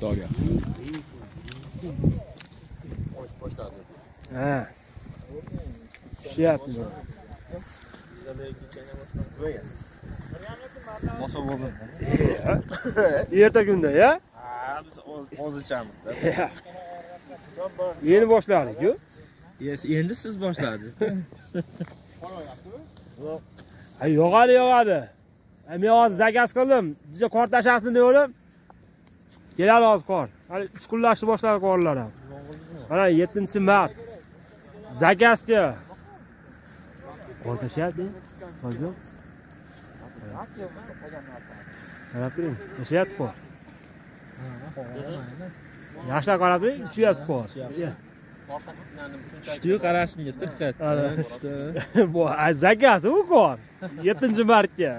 Doğru. Ha. Oldu? Erta kunda ya? Ha, biz hozirchamiz. Yeni boshladik-ku. Yes, endi siz boshladingiz. Ha, yog'adi, yog'adi. Men hozir zakaz qildim. Juda qor tashasin dedim. Keladi hozir qor. Hali uchqunlashni boshladi qorlar ham. Mana 7-mart. Zakazga. Qor tashyapti. Hozir. Qarab turing, tashyapti qor. Yaxshilab qarab turing, tushyapti qor. Tushdi-yu qarashimga diqqat. Tushdi. Bu zakaz u qor. 7-martga.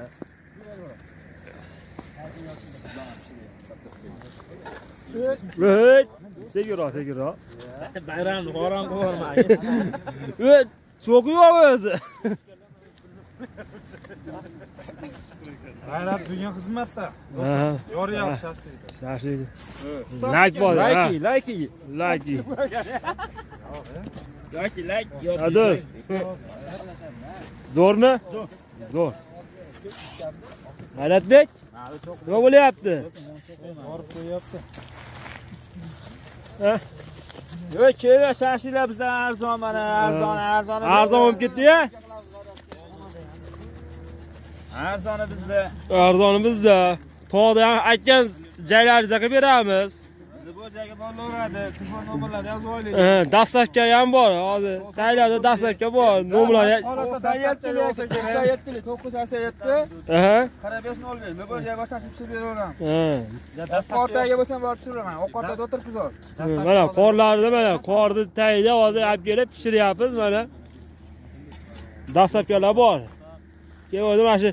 Voy, segiroq, segiroq. Bayramni qo'ron qilib Voy, cho'qiyoq o'zi. G'ayrat bugun xizmatda. Ha, Yoryapti shashlikda. shashlik. Like bor, ha. layki. Like. Layki, layk. Ados. Zo'rmi? Zo'r. G'ayratbek? Nima bo'lyapti? Borib qo'yapti. Yo'q, kelma shashliklar bizdan arzon mana, arzon, arzon. Arzon bo'lib ketdi-ya? Arzoni bizda. Arzoni bizda. Tog'da aytgan joylaringizga qilib beramiz. Dastavka ham bor. Hozir taylarda dastavka bor. Nomerlar. Holatda 97 97 987 Aha. 45 01. Bu joyga boshqasi tushirib beraveramiz. Ha. Ovqatga bo'lsam borib tushiraman. Ovqatda o'tiribmiz. Mana qorlarda mana qorni tagida hozir olib kelib pishiryapmiz mana. Dastavkalar bor. Keyin mana shu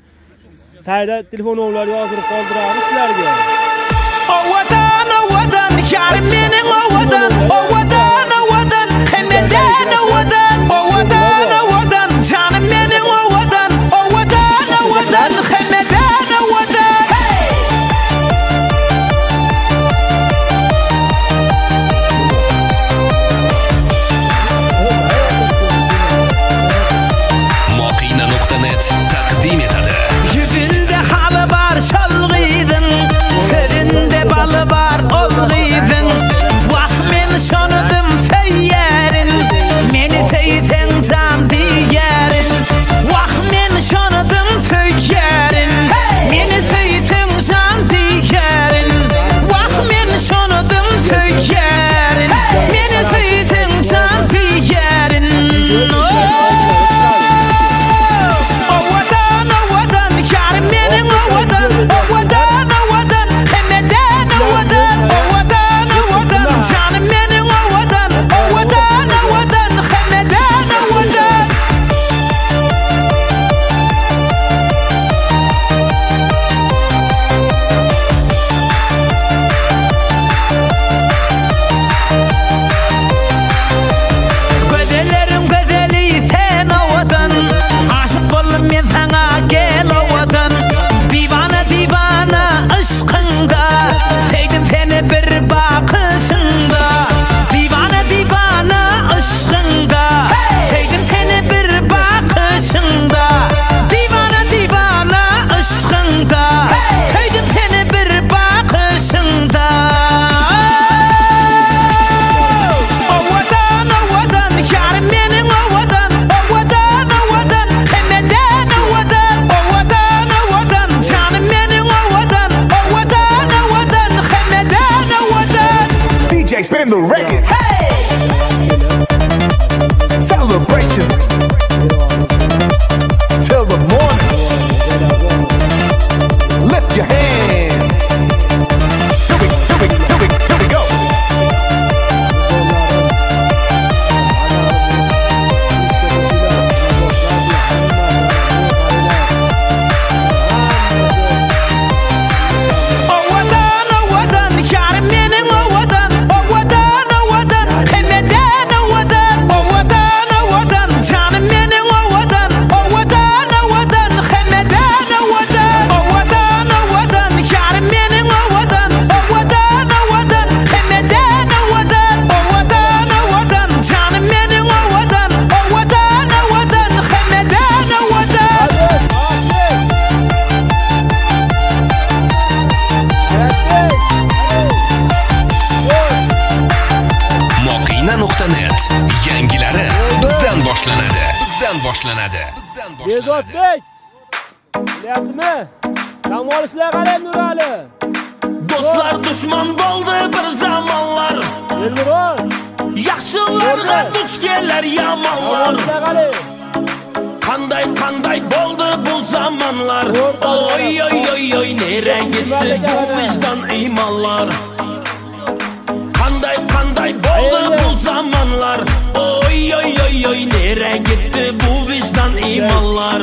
tagida telefon nomerlari yozdirib qoldiramiz sizlarga. ودن. in the record. Yaptımı. Tam oluşlar kalem Nurali. Dostlar düşman boldu bir zamanlar. Elnurol. Yaxşılarga duç keler yamanlar. Kanday kanday boldu bu zamanlar. Oy oy oy oy nere gitti bu vicdan imanlar. Kanday kanday boldu bu zamanlar. Oy oy oy oy nere gitti bu vicdan imanlar.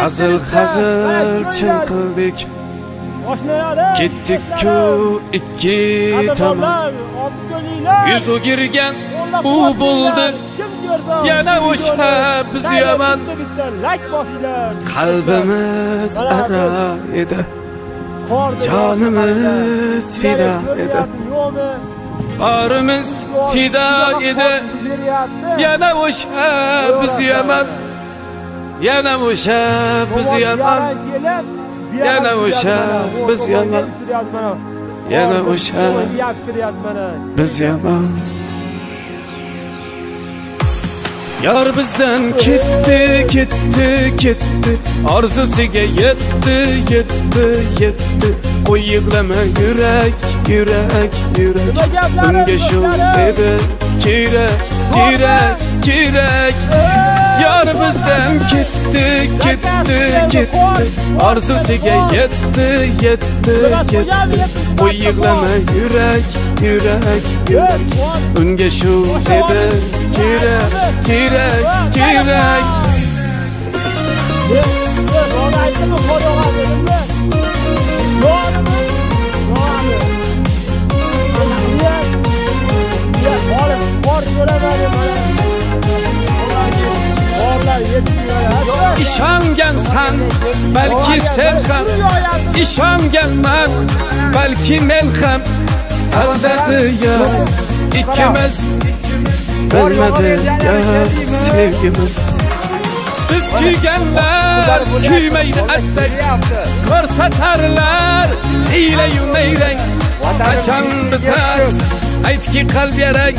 hazil hazil chin qildik ketdik-ku ikki tomon yuz o'girgan u bo'ldi yana o'sha biz yomon qalbimiz ara edi jonimiz fido edi borimiz fido edi yana o'sha biz yomon yana o'sha biz yomon Yana. o'sha biz yomon. yana. o'sha biz yomon Yor bizdan ketdi, ketdi, ketdi Orzusiga yetdi, yetdi, yetdi Qo'y yig'lama yurak, yurak, yurak Unga shu edi kerak, kerak, kerak Yor bizdan ketdi, ketdi, ketdi Orzusiga yetdi, yetdi, yetdi Qo'y yig'lama yurak, yurak, yurak Unga shu edi kerak, kerak, kerak ishongansan balki sen ham ishonganman balki men ham aldadi yo ikkimiz bilmadi yo sevgimiz. Biz kuyganlar kuymaydi attak ko'rsatarlar hiylayu nayrang qachon bitar aytki qalb yarang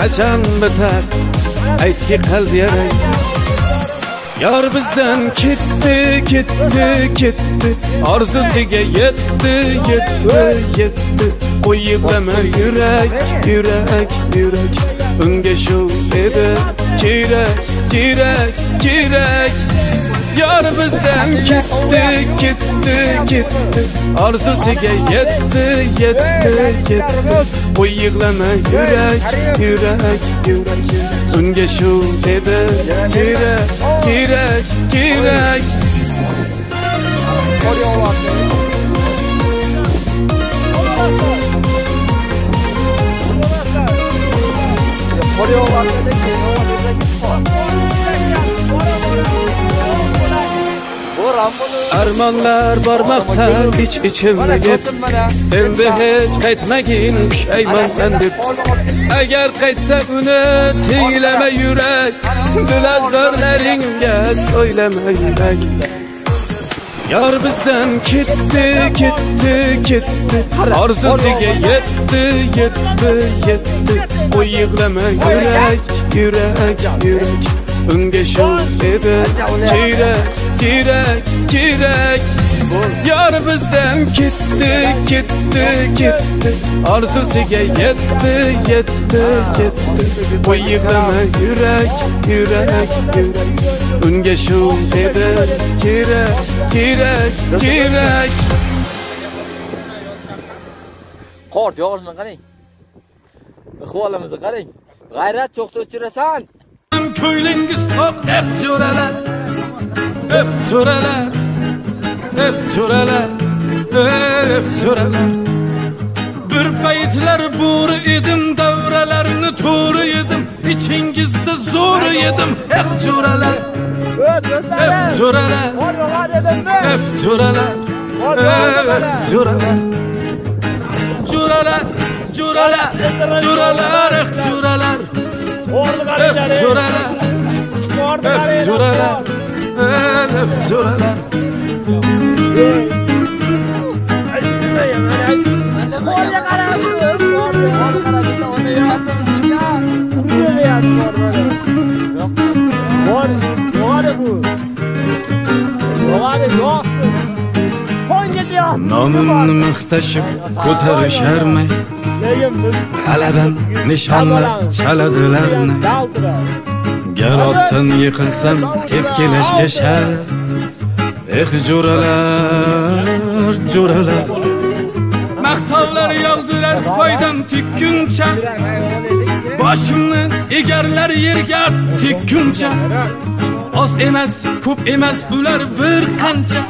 qachon bitar aytki qalb yarang Yar bizden gitti, gitti, gitti Arzusiga yetti, yetti, yetti. O yığlama yürek, yürek, yürek. Unga shu edi kerak, kerak, kerak Yar bizden ketdi ketdi ketdi orzusiga yetti, yetti, ketdi qo'y yig'lama yurak yurak yurak Unga shu dedi kerak, kerak, kerak Armonlar bormoqda ich ichimda Endi hech qaytmagin pushaymonman deb. Agar qaytsa uni tinglama yurak Dilazorlaringga so'ylama yurak. Yar bizdan ketdi, ketdi, ketdi Arzusiga yetdi, yetdi, yetdi. Qo'y yig'lama yurak, yurak, yurak. Unga shu edi kerak, kerak, kerak Yar bizden gitti, gitti, gitti Arzusiga yetti, yetti, yetti O yığlama yürek, yürek, yürek Unga shu edi kerak, kerak, kerak Qor yog'ishini qarang. Ahvolimizni qarang. G'ayrat cho'qda o'chirasan. Ko'ylingiz toq hep jo'ralar Hep jo'ralar Hep jo'ralar Hep jo'ralar Bir paytlar bo'ri edim davralarni to'g'ri yedim ichingizda zo'r yedim hep jo'ralar Hep jo'ralar Hep jo'ralar Hep jo'ralar Jo'ralar Jo'ralar Jo'ralar Hep jo'ralar Hep jo'ralar Hep jo'ralar söyler. Namimni mixtashib ko'tarisharmi hali nishonlab chaladilarni garotdan yiqilsam tepkilashga shar. Eh jo'ralar jo'ralar maqtovlar yog'dirar foydam tekkuncha boshimni egarlar yerga tekkuncha oz emas ko'p emas ular bir qancha.